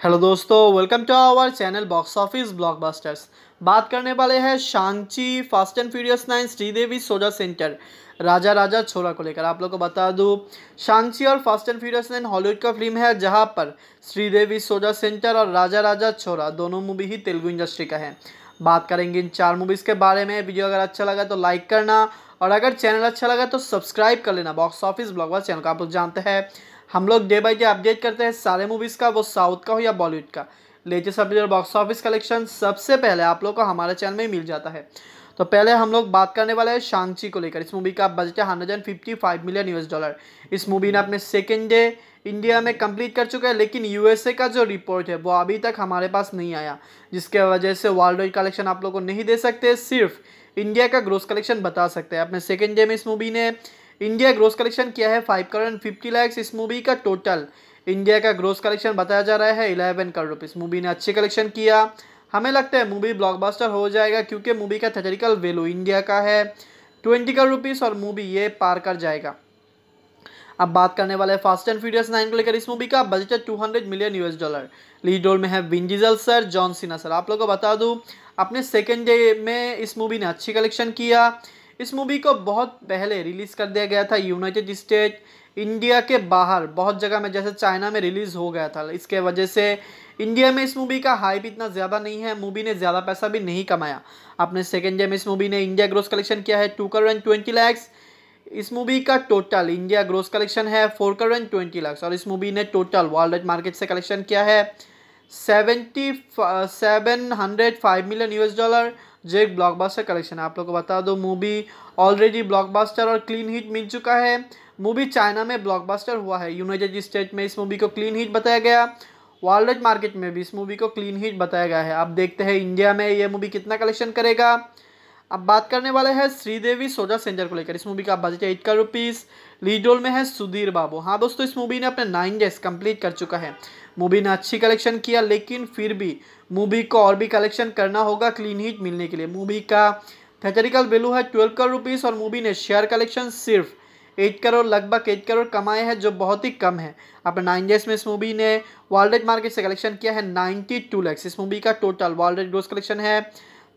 Hello दोस्तों welcome to our channel box office blockbusters बात करने वाले हैं Shang Chi fast and furious nine, Sridevi soda center Raja राजा छोरा को लेकर। आप लोग को बता दूँ, शांची और fast and furious nine Hollywood का फ़िल्म है, जहाँ पर श्रीदेवी सोजा सेंटर और राजा राजा छोरा, दोनों मूवी ही तेलुगु इंडस्ट्री का है। बात करेंगे इन चार मूवीज़ के बारे में। वीडियो अगर अच्छा लगा तो लाइक करना, और अगर चैनल अच्छा लगा तो सब्सक्राइब कर लेना बॉक्स ऑफ़िस ब्लॉगबस चैनल का। आप लोग जानते हैं हम लोग डे बाई डे अपडेट करते हैं सारे मूवीज़ का, वो साउथ का हो या बॉलीवुड का। लेटेस्ट अपडेट और बॉक्स ऑफ़िस कलेक्शन सबसे पहले आप लोग को हमारे चैनल में मिल जाता है। तो पहले हम लोग बात करने वाले हैं शांची को लेकर। इस मूवी का बजट है hundred and fifty five million US dollar इस मूवी ने अपने सेकेंड डे इंडिया में कंप्लीट कर चुका है, लेकिन यूएसए का जो रिपोर्ट है, वो अभी तक हमारे पास नहीं आया। जिसके वजह से वर्ल्ड वाइड कलेक्शन आप लोग को नहीं दे सकते, सिर्फ़ इंडिया का ग्रोस कलेक्शन बता सकते हैं। अपने सेकेंड डे में इस मूवी ने इंडिया ग्रोस कलेक्शन किया है? Five crore and fifty lakhs इस मूवी का टोटल इंडिया का ग्रोस कलेक्शन बताया जा रहा है इलेवन करोड़ रुपीज़ मूवी ने अच्छे कलेक्शन किया। हमें लगता है मूवी ब्लॉकबस्टर हो जाएगा क्योंकि मूवी का थेटेरिकल वैल्यू इंडिया का है। ट्वेंटी करोड़ रुपीज़ और मूवी ये पार कर जाएगा। अब बात करने वाले फास्ट एंड फ्यूरियस नाइन को लेकर इस मूवी का बजट है two hundred million US dollar lead role में है Vin Diesel sir John Cena sir आप लोगों को बता दूँ, अपने सेकेंड डे में इस मूवी ने अच्छी कलेक्शन किया। इस मूवी को बहुत पहले रिलीज़ कर दिया गया था यूनाइटेड स्टेट इंडिया के बाहर, बहुत जगह में, जैसे चाइना में रिलीज़ हो गया था। इसके वजह से इंडिया में इस मूवी का हाइप इतना ज़्यादा नहीं है, मूवी ने ज़्यादा पैसा भी नहीं कमाया। अपने सेकेंड डे में इस मूवी ने इंडिया ग्रोस कलेक्शन किया है टू करोड़ ट्वेंटी लैक्स इस मूवी का टोटल इंडिया ग्रोस कलेक्शन है फोर करोड़ ट्वेंटी लैक्स और इस मूवी ने टोटल वर्ल्ड मार्केट से कलेक्शन किया है seventy seven hundred five million US dollar जो एक ब्लॉकबस्टर कलेक्शन है आप लोग को बता दो मूवी ऑलरेडी ब्लॉकबस्टर और क्लीन हिट मिल चुका है। मूवी चाइना में ब्लॉकबस्टर हुआ है। यूनाइटेड स्टेट में इस मूवी को क्लीन हिट बताया गया। वर्ल्ड मार्केट में भी इस मूवी को क्लीन हिट बताया गया है। आप देखते हैं इंडिया में ये मूवी कितना कलेक्शन करेगा? अब बात करने वाले हैं श्रीदेवी सोजा सेंटर को लेकर। इस मूवी का budget eight crore rupees lead role में है सुधीर बाबू। हाँ दोस्तों, इस मूवी ने अपने नाइन डेज़ कंप्लीट कर चुका है। मूवी ने अच्छी कलेक्शन किया, लेकिन फिर भी मूवी को और भी कलेक्शन करना होगा क्लीन हिट मिलने के लिए। मूवी का थेटरिकल वैल्यू है ट्वेल्व करोड़ रुपीज़ और मूवी ने शेयर कलेक्शन सिर्फ़ एट करोड़ लगभग एट करोड़ कमाए हैं, जो बहुत ही कम है। अपने नाइन डेज़ में इस मूवी ने वर्ल्ड मार्केट से कलेक्शन किया है नाइन्टी टू लैक्स इस मूवी का टोटल वर्ल्ड ग्रोस कलेक्शन है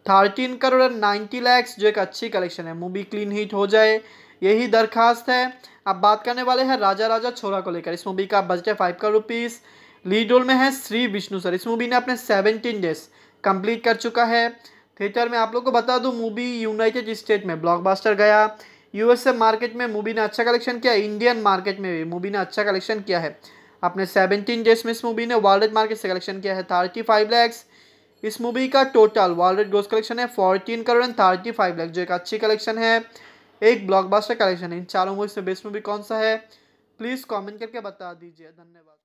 थर्टीन करोड़ नाइन्टी लैक्स, जो एक अच्छी कलेक्शन है। मूवी क्लीन हिट हो जाए, यही दरखास्त है। अब बात करने वाले हैं राजा राजा छोरा को लेकर। इस मूवी का बजट है five crore rupees lead role में है श्री विष्णु सर। इस मूवी ने अपने सेवनटीन डेज़ कंप्लीट कर चुका है। थिएटर में आप लोग को बता दूँ, मूवी यूनाइटेड स्टेट में ब्लॉकबस्टर गया। यूएसए मार्केट में मूवी ने अच्छा कलेक्शन किया, इंडियन मार्केट में भी मूवी ने अच्छा कलेक्शन किया है। अपने सेवनटीन डेज़ में इस मूवी ने वर्ल्ड मार्केट से कलेक्शन किया है थर्टी फाइव लैक्स। इस मूवी का टोटल वर्ल्ड ग्रोस कलेक्शन है fourteen crore and thirty five lakh जो एक अच्छी कलेक्शन है। एक ब्लॉकबस्टर कलेक्शन है। इन चारों मूवी से बेस्ट मूवी कौन सा है? प्लीज़ कमेंट करके बता दीजिए। धन्यवाद।